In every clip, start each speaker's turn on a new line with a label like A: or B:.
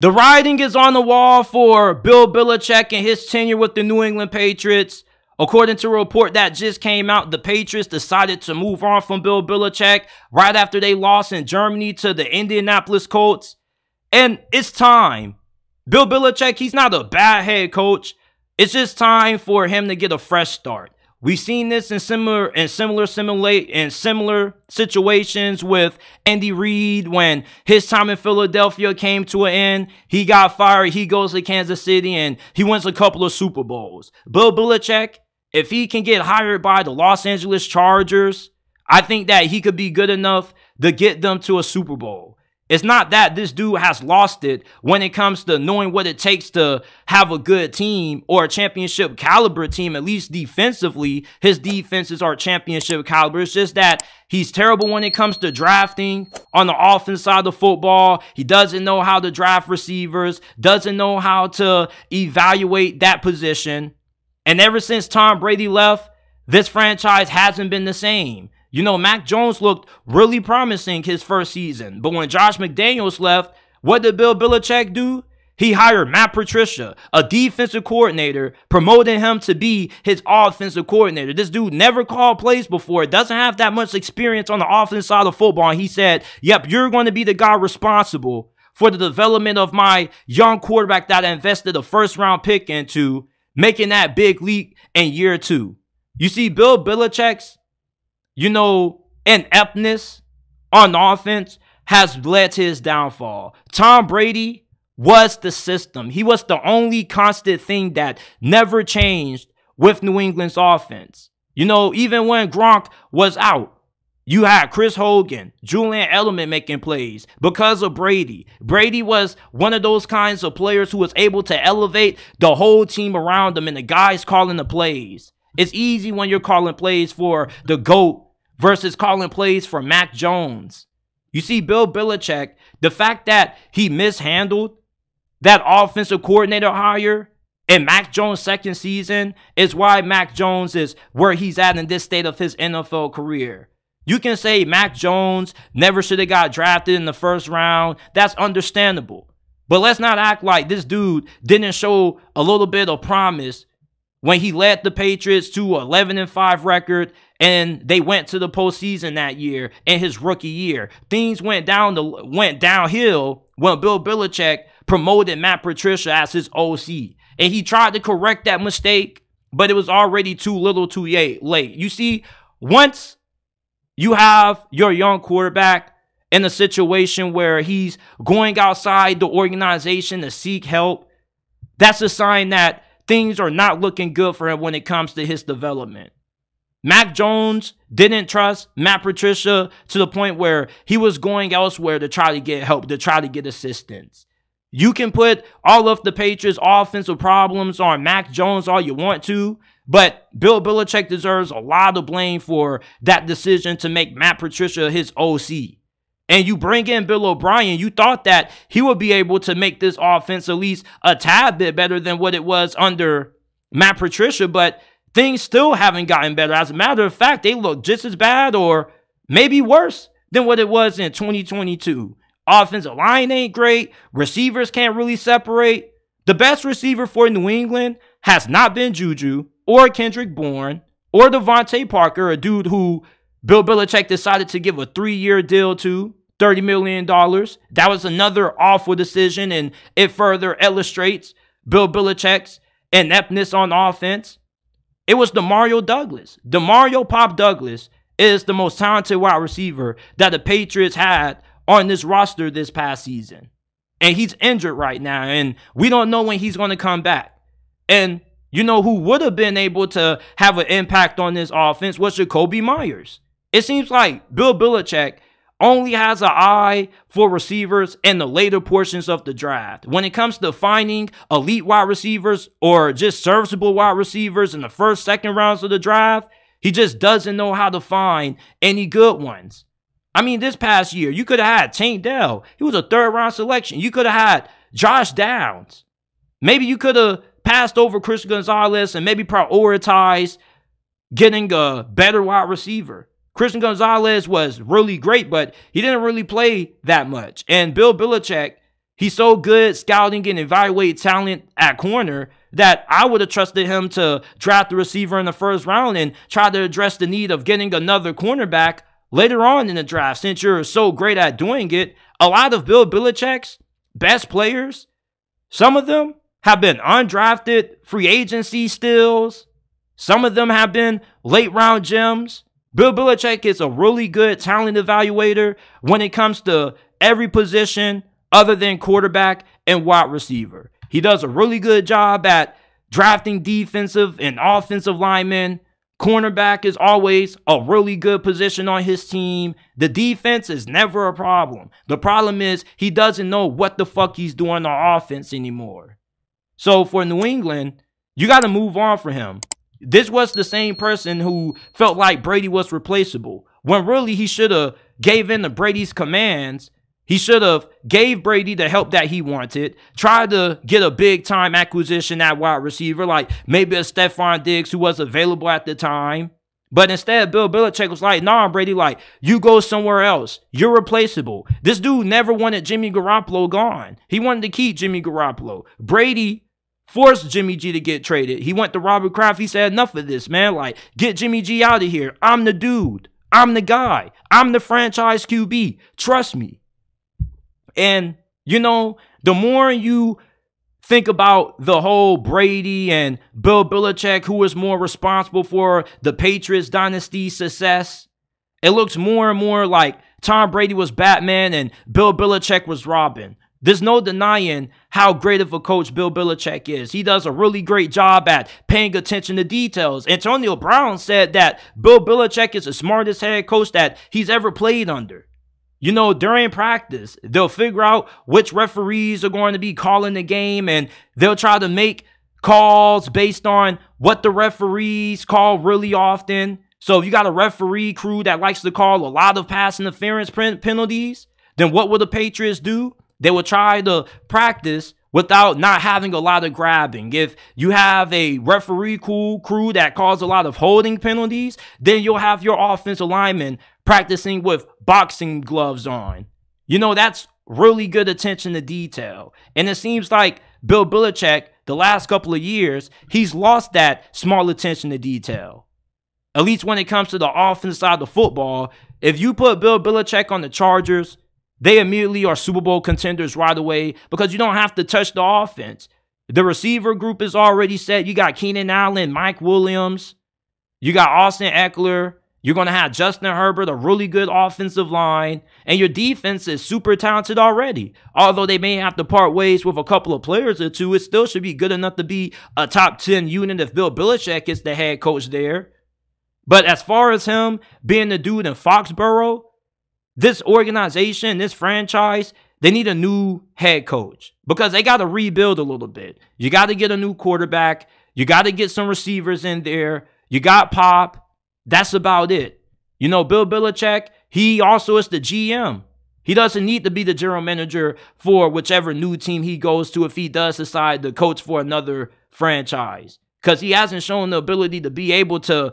A: The writing is on the wall for Bill Belichick and his tenure with the New England Patriots. According to a report that just came out, the Patriots decided to move on from Bill Belichick right after they lost in Germany to the Indianapolis Colts. And it's time. Bill Belichick, he's not a bad head coach. It's just time for him to get a fresh start. We've seen this in similar in similar simulate in similar situations with Andy Reid when his time in Philadelphia came to an end. He got fired. He goes to Kansas City and he wins a couple of Super Bowls. Bill Belichick, if he can get hired by the Los Angeles Chargers, I think that he could be good enough to get them to a Super Bowl. It's not that this dude has lost it when it comes to knowing what it takes to have a good team or a championship caliber team, at least defensively. His defenses are championship caliber. It's just that he's terrible when it comes to drafting on the offense side of football. He doesn't know how to draft receivers, doesn't know how to evaluate that position. And ever since Tom Brady left, this franchise hasn't been the same. You know, Mac Jones looked really promising his first season, but when Josh McDaniels left, what did Bill Belichick do? He hired Matt Patricia, a defensive coordinator, promoting him to be his offensive coordinator. This dude never called plays before, doesn't have that much experience on the offense side of football. And he said, Yep, you're going to be the guy responsible for the development of my young quarterback that I invested a first round pick into, making that big leap in year two. You see, Bill Belichick's you know, ineptness on offense has led to his downfall. Tom Brady was the system. He was the only constant thing that never changed with New England's offense. You know, even when Gronk was out, you had Chris Hogan, Julian Edelman making plays because of Brady. Brady was one of those kinds of players who was able to elevate the whole team around him and the guys calling the plays. It's easy when you're calling plays for the GOAT versus calling plays for Mac Jones. You see, Bill Belichick, the fact that he mishandled that offensive coordinator hire in Mac Jones' second season is why Mac Jones is where he's at in this state of his NFL career. You can say Mac Jones never should have got drafted in the first round. That's understandable. But let's not act like this dude didn't show a little bit of promise when he led the Patriots to 11 and 5 record and they went to the postseason that year in his rookie year. Things went down the went downhill when Bill Belichick promoted Matt Patricia as his OC, and he tried to correct that mistake, but it was already too little, too late. You see, once you have your young quarterback in a situation where he's going outside the organization to seek help, that's a sign that things are not looking good for him when it comes to his development. Mac Jones didn't trust Matt Patricia to the point where he was going elsewhere to try to get help, to try to get assistance. You can put all of the Patriots' offensive problems on Mac Jones all you want to, but Bill Belichick deserves a lot of blame for that decision to make Matt Patricia his OC. And you bring in Bill O'Brien, you thought that he would be able to make this offense at least a tad bit better than what it was under Matt Patricia, but things still haven't gotten better. As a matter of fact, they look just as bad or maybe worse than what it was in 2022. Offensive line ain't great. Receivers can't really separate. The best receiver for New England has not been Juju or Kendrick Bourne or DeVante Parker, a dude who Bill Belichick decided to give a three-year deal to, $30 million. That was another awful decision, and it further illustrates Bill Belichick's ineptness on offense. It was Demario Douglas. Demario Pop Douglas is the most talented wide receiver that the Patriots had on this roster this past season. And he's injured right now, and we don't know when he's going to come back. And you know who would have been able to have an impact on this offense was Jakobi Myers. It seems like Bill Belichick only has an eye for receivers in the later portions of the draft. When it comes to finding elite wide receivers or just serviceable wide receivers in the first, second rounds of the draft, he just doesn't know how to find any good ones. I mean, this past year, you could have had Tank Dell. He was a third round selection. You could have had Josh Downs. Maybe you could have passed over Chris Gonzalez and maybe prioritized getting a better wide receiver. Christian Gonzalez was really great, but he didn't really play that much. And Bill Belichick, He's so good scouting and evaluating talent at corner that I would have trusted him to draft the receiver in the first round and try to address the need of getting another cornerback later on in the draft. Since you're so great at doing it, a lot of Bill Belichick's best players, some of them have been undrafted free agency stills. Some of them have been late round gems. Bill Belichick is a really good talent evaluator when it comes to every position other than quarterback and wide receiver. He does a really good job at drafting defensive and offensive linemen. Cornerback is always a really good position on his team. The defense is never a problem. The problem is he doesn't know what the fuck he's doing on offense anymore. So for New England, you got to move on for him. This was the same person who felt like Brady was replaceable when really he should have gave in to Brady's commands he should have gave Brady the help that he wanted, tried to get a big time acquisition at wide receiver, like maybe a Stefon Diggs who was available at the time. But instead, Bill Belichick was like, nah, Brady, like, you go somewhere else. You're replaceable. This dude never wanted Jimmy Garoppolo gone. He wanted to keep Jimmy Garoppolo. Brady forced Jimmy G to get traded. He went to Robert Kraft. He said, enough of this, man. Like, get Jimmy G out of here. I'm the dude. I'm the guy. I'm the franchise QB. Trust me. And, you know, the more you think about the whole Brady and Bill Belichick, who was more responsible for the Patriots dynasty success, it looks more and more like Tom Brady was Batman and Bill Belichick was Robin. There's no denying how great of a coach Bill Belichick is. He does a really great job at paying attention to details. Antonio Brown said that Bill Belichick is the smartest head coach that he's ever played under. You know, during practice, they'll figure out which referees are going to be calling the game and they'll try to make calls based on what the referees call really often. So if you got a referee crew that likes to call a lot of pass interference penalties, then what will the Patriots do? They will try to practice without not having a lot of grabbing. If you have a referee crew, crew that calls a lot of holding penalties, then you'll have your offensive linemen practicing with boxing gloves on. You know, that's really good attention to detail. And it seems like Bill Belichick, the last couple of years, he's lost that small attention to detail. At least when it comes to the offense side of football, if you put Bill Belichick on the Chargers, they immediately are Super Bowl contenders right away because you don't have to touch the offense. The receiver group is already set. You got Keenan Allen, Mike Williams, you got Austin Ekeler. you're going to have Justin Herbert, a really good offensive line, and your defense is super talented already. Although they may have to part ways with a couple of players or two, it still should be good enough to be a top 10 unit if Bill Belichick is the head coach there. But as far as him being the dude in Foxborough, this organization, this franchise, they need a new head coach because they got to rebuild a little bit. You got to get a new quarterback. You got to get some receivers in there. You got Pop. That's about it. You know, Bill Belichick, he also is the GM. He doesn't need to be the general manager for whichever new team he goes to if he does decide to coach for another franchise. Because he hasn't shown the ability to be able to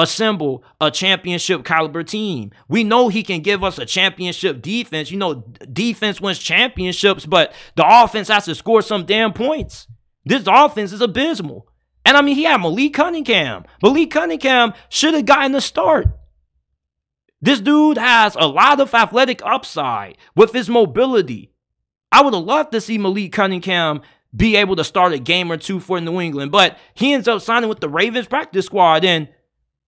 A: assemble a championship caliber team. We know he can give us a championship defense. You know, defense wins championships, but the offense has to score some damn points. This offense is abysmal. And I mean, he had Malik Cunningham. Malik Cunningham should have gotten the start. This dude has a lot of athletic upside with his mobility. I would have loved to see Malik Cunningham be able to start a game or two for New England, but he ends up signing with the Ravens practice squad. And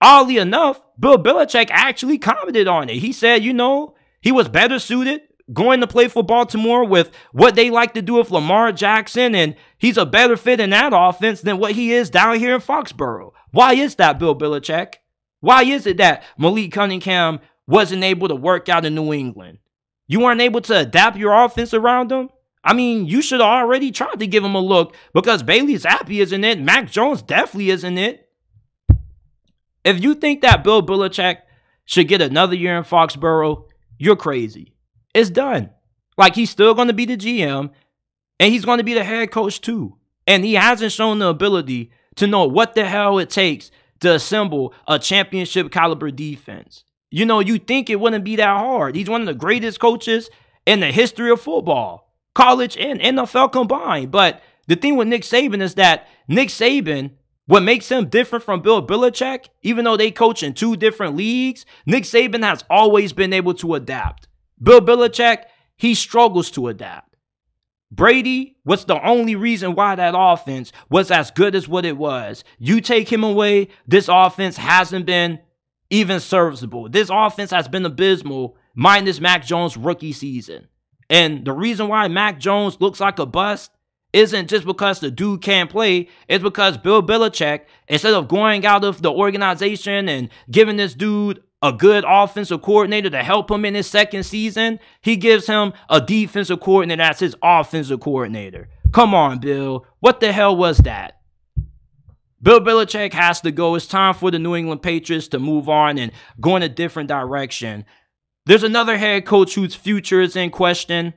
A: oddly enough, Bill Belichick actually commented on it. He said, you know, he was better suited going to play for Baltimore with what they like to do with Lamar Jackson, and he's a better fit in that offense than what he is down here in Foxborough. Why is that, Bill Belichick? Why is it that Malik Cunningham wasn't able to work out in New England? You weren't able to adapt your offense around him? I mean, you should have already tried to give him a look because Bailey Zappe isn't it. Mac Jones definitely isn't it. If you think that Bill Belichick should get another year in Foxborough, you're crazy. It's done. Like he's still going to be the GM and he's going to be the head coach too. And he hasn't shown the ability to know what the hell it takes to assemble a championship caliber defense. You know, you think it wouldn't be that hard. He's one of the greatest coaches in the history of football. college and NFL combined. But the thing with Nick Saban is that Nick Saban, what makes him different from Bill Belichick, even though they coach in two different leagues, Nick Saban has always been able to adapt. Bill Belichick, he struggles to adapt. Brady was the only reason why that offense was as good as what it was. You take him away, this offense hasn't been even serviceable. This offense has been abysmal, minus Mac Jones' rookie season. And the reason why Mac Jones looks like a bust isn't just because the dude can't play. It's because Bill Belichick, instead of going out of the organization and giving this dude a good offensive coordinator to help him in his second season, he gives him a defensive coordinator as his offensive coordinator. Come on, Bill. What the hell was that? Bill Belichick has to go. It's time for the New England Patriots to move on and go in a different direction. There's another head coach whose future is in question.